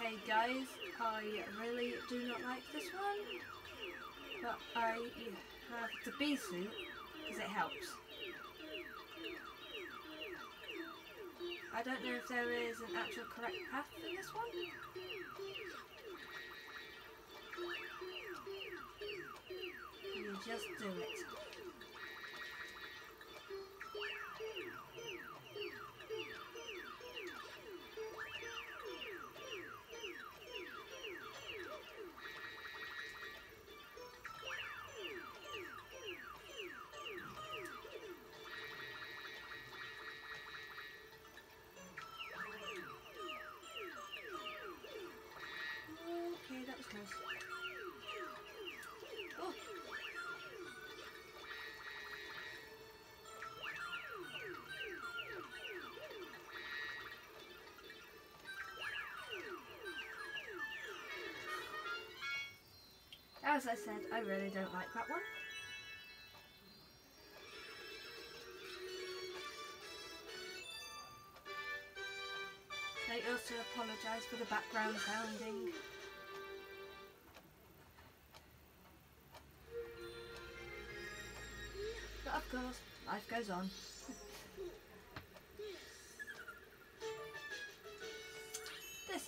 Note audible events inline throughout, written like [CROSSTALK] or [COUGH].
Okay, guys, I really do not like this one, but I have the bee suit because it helps. I don't know if there is an actual correct path in this one. You just do it. As I said, I really don't like that one. I also apologise for the background sounding. But of course, life goes on. [LAUGHS]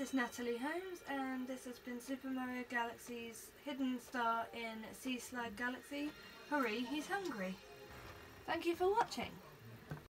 this is Natalie Holmes, and this has been Super Mario Galaxy's Hidden Star in Sea Slide Galaxy. Hurry, he's hungry. Thank you for watching.